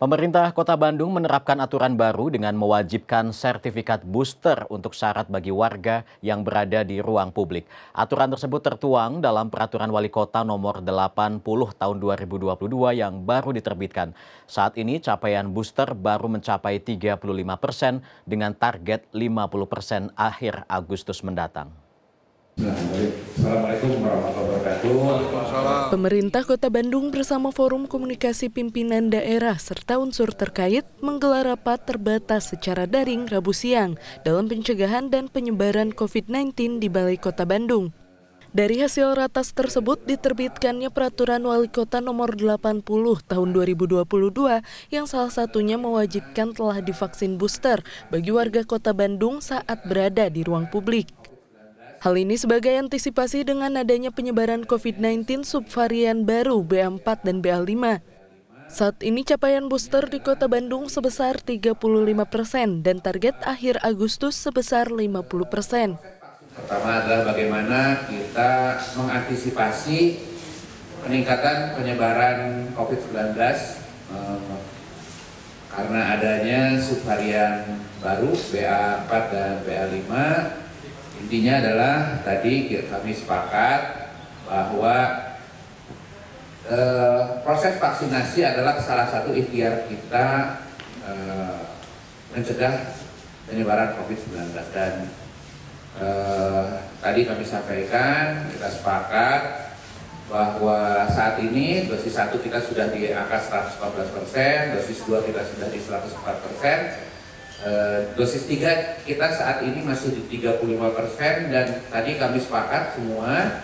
Pemerintah Kota Bandung menerapkan aturan baru dengan mewajibkan sertifikat booster untuk syarat bagi warga yang berada di ruang publik. Aturan tersebut tertuang dalam Peraturan Wali Kota Nomor 80 Tahun 2022 yang baru diterbitkan. Saat ini capaian booster baru mencapai 35 persen dengan target 50 persen akhir Agustus mendatang. Assalamualaikum warahmatullahi wabarakatuh. Pemerintah Kota Bandung bersama Forum Komunikasi Pimpinan Daerah serta unsur terkait menggelar rapat terbatas secara daring Rabu siang dalam pencegahan dan penyebaran COVID-19 di Balai Kota Bandung. Dari hasil ratas tersebut diterbitkannya Peraturan Wali Kota Nomor 80 Tahun 2022 yang salah satunya mewajibkan telah divaksin booster bagi warga Kota Bandung saat berada di ruang publik. Hal ini sebagai antisipasi dengan adanya penyebaran COVID-19 subvarian baru BA4 dan BA5. Saat ini capaian booster di kota Bandung sebesar 35 persen dan target akhir Agustus sebesar 50 persen. Pertama adalah bagaimana kita mengantisipasi peningkatan penyebaran COVID-19 eh, karena adanya subvarian baru BA4 dan BA5 Intinya adalah tadi kami sepakat bahwa eh, proses vaksinasi adalah salah satu ikhtiar kita eh, mencegah penyebaran COVID-19 dan eh, tadi kami sampaikan kita sepakat bahwa saat ini dosis satu kita sudah di angka 114 persen, dosis dua kita sudah di 104 persen, Eh, dosis 3 kita saat ini masih di 35 persen dan tadi kami sepakat semua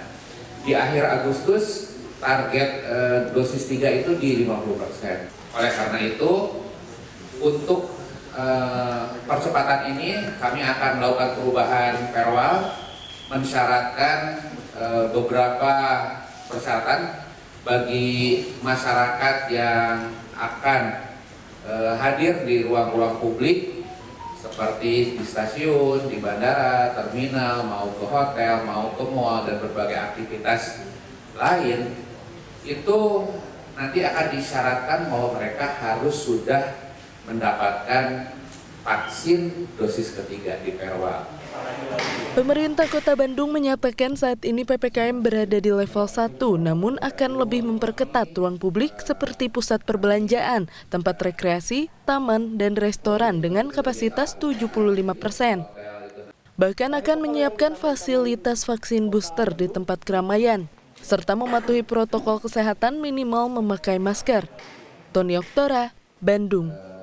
di akhir Agustus target uh, dosis 3 itu di 50 persen. Oleh karena itu untuk uh, percepatan ini kami akan melakukan perubahan perwal mensyaratkan beberapa persyaratan bagi masyarakat yang akan hadir di ruang-ruang publik seperti di stasiun, di bandara, terminal, mau ke hotel, mau ke mall dan berbagai aktivitas lain itu nanti akan disyaratkan bahwa mereka harus sudah mendapatkan vaksin dosis ketiga di Perwa. Pemerintah Kota Bandung menyatakan saat ini PPKM berada di level 1, namun akan lebih memperketat ruang publik seperti pusat perbelanjaan, tempat rekreasi, taman, dan restoran dengan kapasitas 75 persen. Bahkan akan menyiapkan fasilitas vaksin booster di tempat keramaian, serta mematuhi protokol kesehatan minimal memakai masker. Tony Oktora, Bandung.